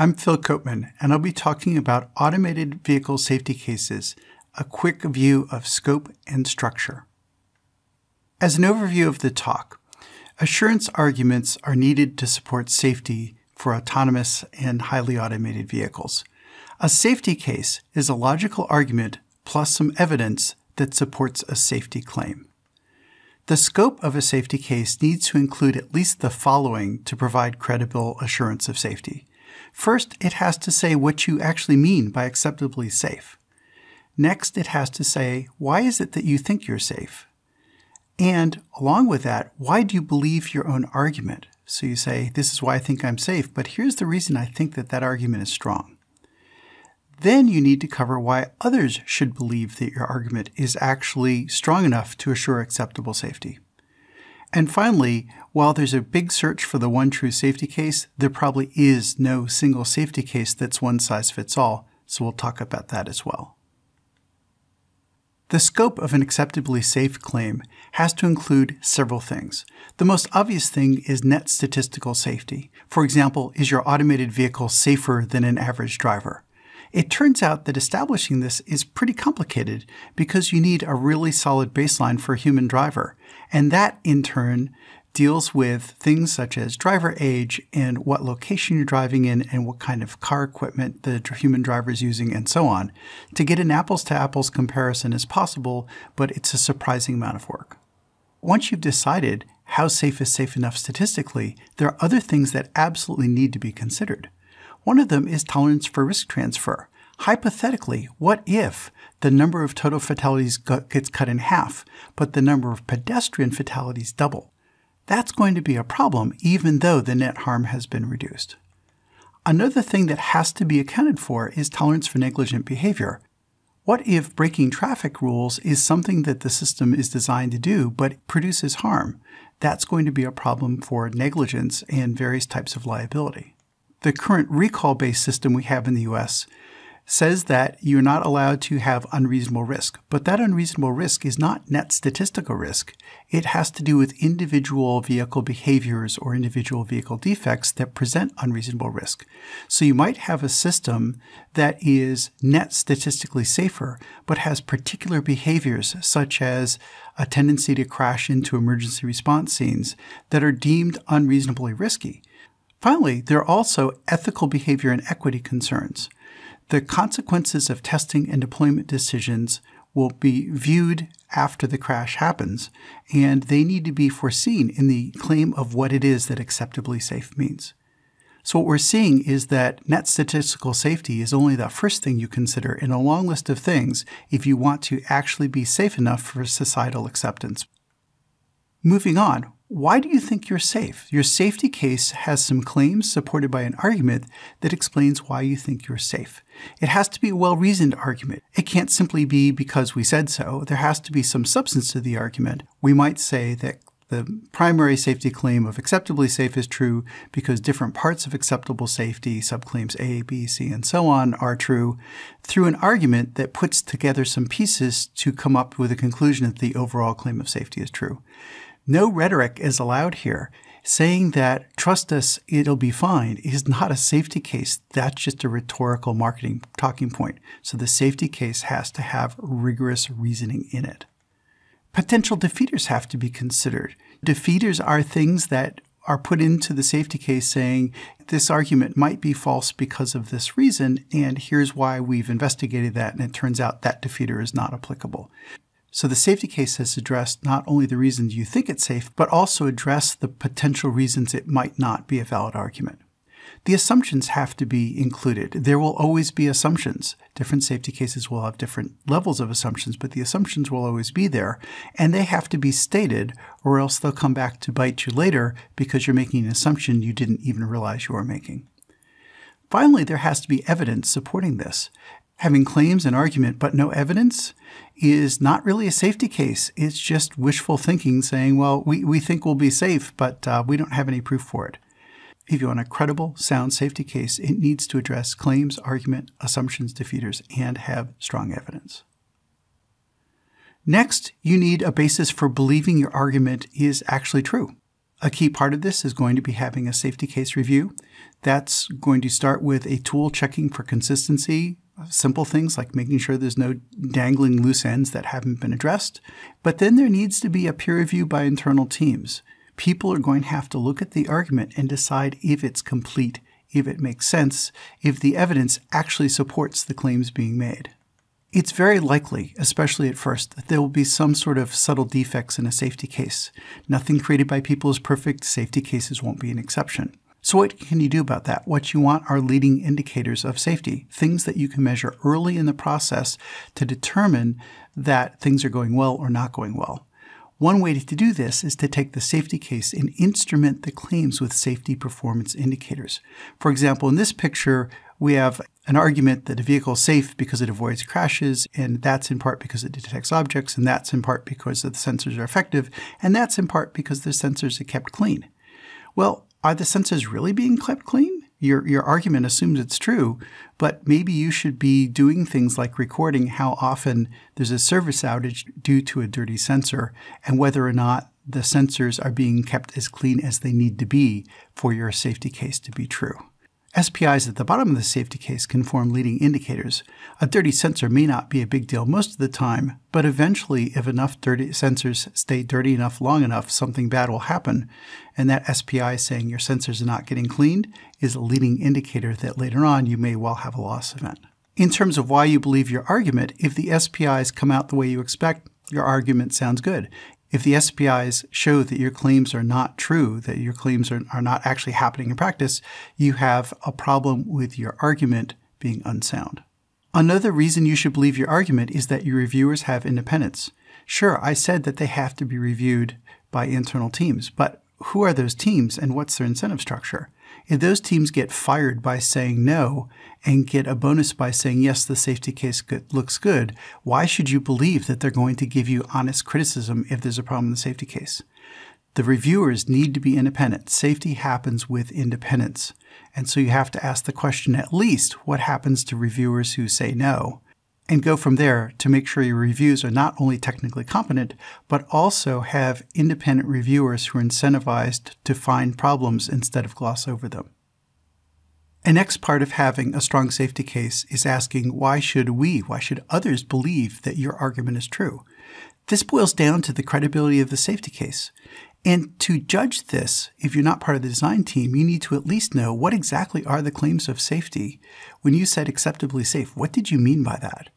I'm Phil Koopman, and I'll be talking about automated vehicle safety cases, a quick view of scope and structure. As an overview of the talk, assurance arguments are needed to support safety for autonomous and highly automated vehicles. A safety case is a logical argument plus some evidence that supports a safety claim. The scope of a safety case needs to include at least the following to provide credible assurance of safety. First, it has to say what you actually mean by acceptably safe. Next, it has to say, why is it that you think you're safe? And along with that, why do you believe your own argument? So you say, this is why I think I'm safe, but here's the reason I think that that argument is strong. Then you need to cover why others should believe that your argument is actually strong enough to assure acceptable safety. And finally, while there's a big search for the one true safety case, there probably is no single safety case that's one size fits all, so we'll talk about that as well. The scope of an acceptably safe claim has to include several things. The most obvious thing is net statistical safety. For example, is your automated vehicle safer than an average driver? It turns out that establishing this is pretty complicated because you need a really solid baseline for a human driver. And that, in turn, deals with things such as driver age and what location you're driving in and what kind of car equipment the human driver is using and so on to get an apples to apples comparison is possible, but it's a surprising amount of work. Once you've decided how safe is safe enough statistically, there are other things that absolutely need to be considered. One of them is tolerance for risk transfer. Hypothetically, what if the number of total fatalities gets cut in half, but the number of pedestrian fatalities double? That's going to be a problem even though the net harm has been reduced. Another thing that has to be accounted for is tolerance for negligent behavior. What if breaking traffic rules is something that the system is designed to do but produces harm? That's going to be a problem for negligence and various types of liability the current recall based system we have in the US says that you're not allowed to have unreasonable risk. But that unreasonable risk is not net statistical risk. It has to do with individual vehicle behaviors or individual vehicle defects that present unreasonable risk. So you might have a system that is net statistically safer, but has particular behaviors such as a tendency to crash into emergency response scenes that are deemed unreasonably risky. Finally, there are also ethical behavior and equity concerns. The consequences of testing and deployment decisions will be viewed after the crash happens, and they need to be foreseen in the claim of what it is that acceptably safe means. So, what we're seeing is that net statistical safety is only the first thing you consider in a long list of things if you want to actually be safe enough for societal acceptance. Moving on, why do you think you're safe? Your safety case has some claims supported by an argument that explains why you think you're safe. It has to be a well reasoned argument. It can't simply be because we said so. There has to be some substance to the argument. We might say that the primary safety claim of acceptably safe is true because different parts of acceptable safety, subclaims A, B, C, and so on, are true through an argument that puts together some pieces to come up with a conclusion that the overall claim of safety is true. No rhetoric is allowed here. Saying that, trust us, it'll be fine, is not a safety case. That's just a rhetorical marketing talking point. So the safety case has to have rigorous reasoning in it. Potential defeaters have to be considered. Defeaters are things that are put into the safety case saying this argument might be false because of this reason, and here's why we've investigated that, and it turns out that defeater is not applicable. So the safety case has addressed not only the reasons you think it's safe, but also address the potential reasons it might not be a valid argument. The assumptions have to be included. There will always be assumptions. Different safety cases will have different levels of assumptions, but the assumptions will always be there, and they have to be stated, or else they'll come back to bite you later because you're making an assumption you didn't even realize you were making. Finally, there has to be evidence supporting this. Having claims and argument but no evidence is not really a safety case. It's just wishful thinking saying, well, we, we think we'll be safe, but uh, we don't have any proof for it. If you want a credible, sound safety case, it needs to address claims, argument, assumptions, defeaters, and have strong evidence. Next, you need a basis for believing your argument is actually true. A key part of this is going to be having a safety case review. That's going to start with a tool checking for consistency, simple things like making sure there's no dangling loose ends that haven't been addressed. But then there needs to be a peer review by internal teams. People are going to have to look at the argument and decide if it's complete, if it makes sense, if the evidence actually supports the claims being made. It's very likely, especially at first, that there will be some sort of subtle defects in a safety case. Nothing created by people is perfect. Safety cases won't be an exception. So what can you do about that? What you want are leading indicators of safety, things that you can measure early in the process to determine that things are going well or not going well. One way to do this is to take the safety case and instrument the claims with safety performance indicators. For example, in this picture, we have an argument that a vehicle is safe because it avoids crashes, and that's in part because it detects objects, and that's in part because the sensors are effective, and that's in part because the sensors are kept clean. Well, are the sensors really being kept clean? Your, your argument assumes it's true, but maybe you should be doing things like recording how often there's a service outage due to a dirty sensor and whether or not the sensors are being kept as clean as they need to be for your safety case to be true. SPIs at the bottom of the safety case can form leading indicators. A dirty sensor may not be a big deal most of the time, but eventually, if enough dirty sensors stay dirty enough long enough, something bad will happen. And that SPI saying your sensors are not getting cleaned is a leading indicator that later on you may well have a loss event. In terms of why you believe your argument, if the SPIs come out the way you expect, your argument sounds good. If the SPIs show that your claims are not true, that your claims are, are not actually happening in practice, you have a problem with your argument being unsound. Another reason you should believe your argument is that your reviewers have independence. Sure, I said that they have to be reviewed by internal teams, but who are those teams and what's their incentive structure? If those teams get fired by saying no and get a bonus by saying, yes, the safety case good, looks good, why should you believe that they're going to give you honest criticism if there's a problem in the safety case? The reviewers need to be independent. Safety happens with independence. And so you have to ask the question at least what happens to reviewers who say no? And go from there to make sure your reviews are not only technically competent, but also have independent reviewers who are incentivized to find problems instead of gloss over them. A next part of having a strong safety case is asking why should we, why should others believe that your argument is true? This boils down to the credibility of the safety case. And to judge this, if you're not part of the design team, you need to at least know what exactly are the claims of safety. When you said acceptably safe, what did you mean by that?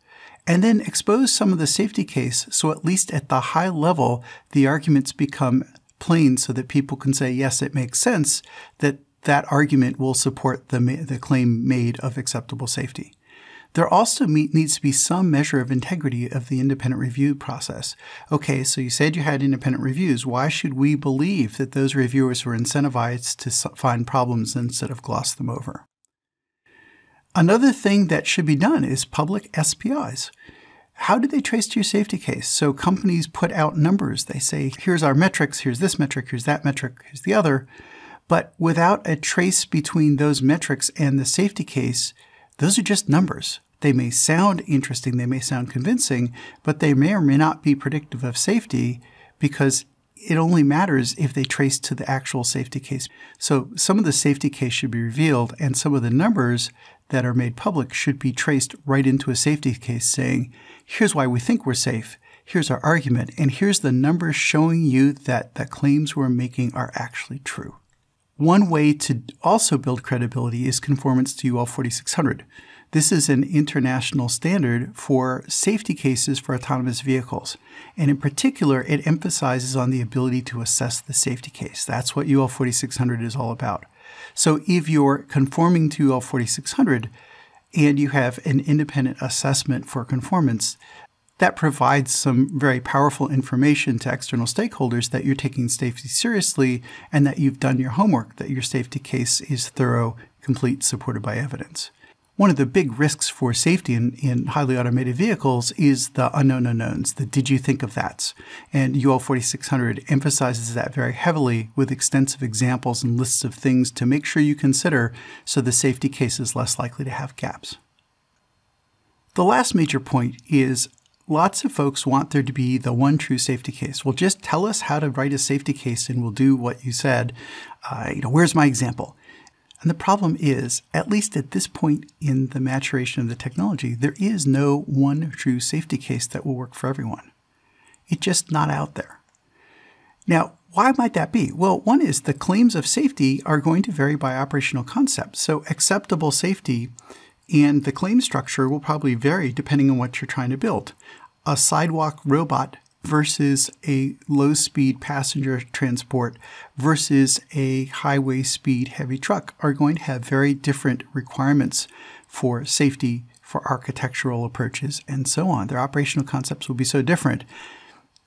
And then expose some of the safety case so at least at the high level, the arguments become plain so that people can say, yes, it makes sense that that argument will support the, the claim made of acceptable safety. There also needs to be some measure of integrity of the independent review process. Okay, so you said you had independent reviews. Why should we believe that those reviewers were incentivized to find problems instead of gloss them over? Another thing that should be done is public SPIs. How do they trace to your safety case? So companies put out numbers. They say, here's our metrics, here's this metric, here's that metric, here's the other. But without a trace between those metrics and the safety case, those are just numbers. They may sound interesting, they may sound convincing, but they may or may not be predictive of safety because it only matters if they trace to the actual safety case. So some of the safety case should be revealed, and some of the numbers that are made public should be traced right into a safety case saying, here's why we think we're safe, here's our argument, and here's the numbers showing you that the claims we're making are actually true. One way to also build credibility is conformance to UL 4600. This is an international standard for safety cases for autonomous vehicles. And in particular, it emphasizes on the ability to assess the safety case. That's what UL 4600 is all about. So if you're conforming to UL 4600 and you have an independent assessment for conformance, that provides some very powerful information to external stakeholders that you're taking safety seriously and that you've done your homework, that your safety case is thorough, complete, supported by evidence. One of the big risks for safety in, in highly automated vehicles is the unknown unknowns, the did you think of that? And UL 4600 emphasizes that very heavily with extensive examples and lists of things to make sure you consider so the safety case is less likely to have gaps. The last major point is lots of folks want there to be the one true safety case. Well, just tell us how to write a safety case and we'll do what you said. Uh, you know, where's my example? And the problem is, at least at this point in the maturation of the technology, there is no one true safety case that will work for everyone. It's just not out there. Now, why might that be? Well, one is the claims of safety are going to vary by operational concept. So acceptable safety and the claim structure will probably vary depending on what you're trying to build. A sidewalk robot versus a low speed passenger transport versus a highway speed heavy truck are going to have very different requirements for safety, for architectural approaches, and so on. Their operational concepts will be so different.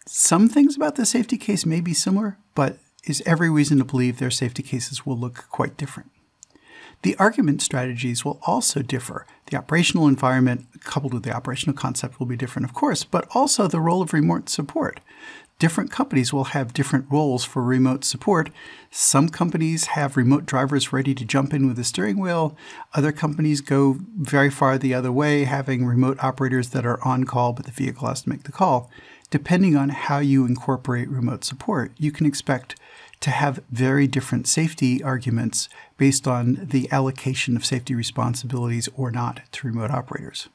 Some things about the safety case may be similar, but is every reason to believe their safety cases will look quite different. The argument strategies will also differ. The operational environment, coupled with the operational concept, will be different, of course, but also the role of remote support. Different companies will have different roles for remote support. Some companies have remote drivers ready to jump in with the steering wheel. Other companies go very far the other way, having remote operators that are on call, but the vehicle has to make the call. Depending on how you incorporate remote support, you can expect to have very different safety arguments based on the allocation of safety responsibilities or not to remote operators.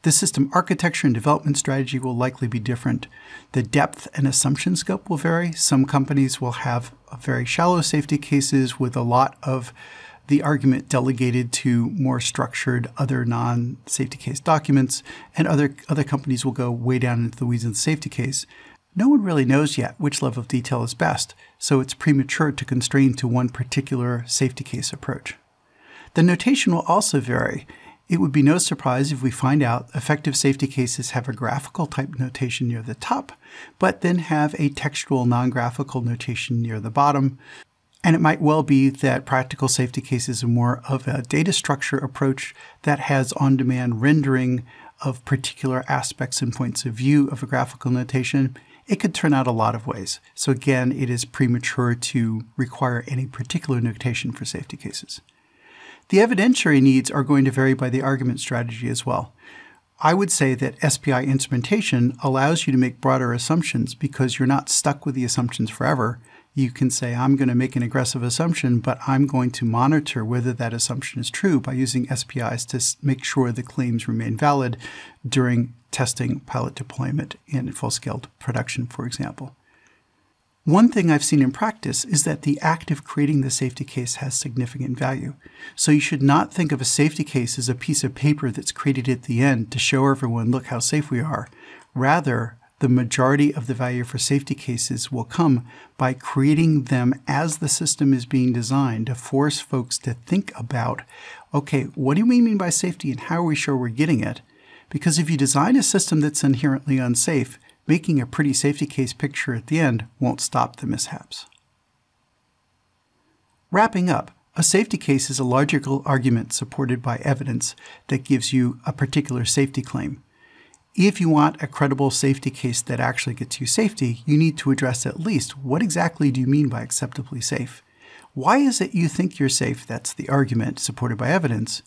The system architecture and development strategy will likely be different. The depth and assumption scope will vary. Some companies will have very shallow safety cases with a lot of the argument delegated to more structured other non-safety case documents, and other, other companies will go way down into the weeds of the safety case. No one really knows yet which level of detail is best, so it's premature to constrain to one particular safety case approach. The notation will also vary. It would be no surprise if we find out effective safety cases have a graphical type notation near the top, but then have a textual non-graphical notation near the bottom. And it might well be that practical safety cases are more of a data structure approach that has on-demand rendering of particular aspects and points of view of a graphical notation it could turn out a lot of ways. So again, it is premature to require any particular notation for safety cases. The evidentiary needs are going to vary by the argument strategy as well. I would say that SPI instrumentation allows you to make broader assumptions because you're not stuck with the assumptions forever. You can say, I'm going to make an aggressive assumption, but I'm going to monitor whether that assumption is true by using SPIs to make sure the claims remain valid during testing, pilot deployment, and full-scale production, for example. One thing I've seen in practice is that the act of creating the safety case has significant value. So you should not think of a safety case as a piece of paper that's created at the end to show everyone, look how safe we are. Rather, the majority of the value for safety cases will come by creating them as the system is being designed to force folks to think about, okay, what do we mean by safety and how are we sure we're getting it? Because if you design a system that's inherently unsafe, making a pretty safety case picture at the end won't stop the mishaps. Wrapping up, a safety case is a logical argument supported by evidence that gives you a particular safety claim. If you want a credible safety case that actually gets you safety, you need to address at least what exactly do you mean by acceptably safe? Why is it you think you're safe? That's the argument supported by evidence.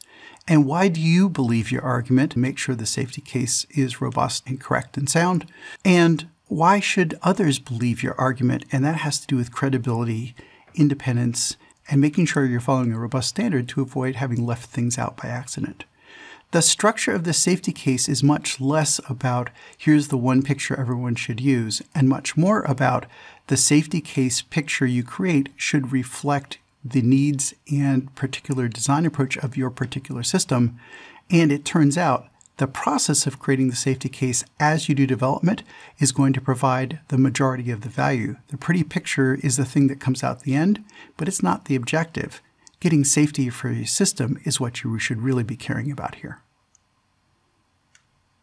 And why do you believe your argument to make sure the safety case is robust and correct and sound? And why should others believe your argument? And that has to do with credibility, independence, and making sure you're following a robust standard to avoid having left things out by accident. The structure of the safety case is much less about here's the one picture everyone should use, and much more about the safety case picture you create should reflect the needs and particular design approach of your particular system. And it turns out the process of creating the safety case as you do development is going to provide the majority of the value. The pretty picture is the thing that comes out the end, but it's not the objective. Getting safety for your system is what you should really be caring about here.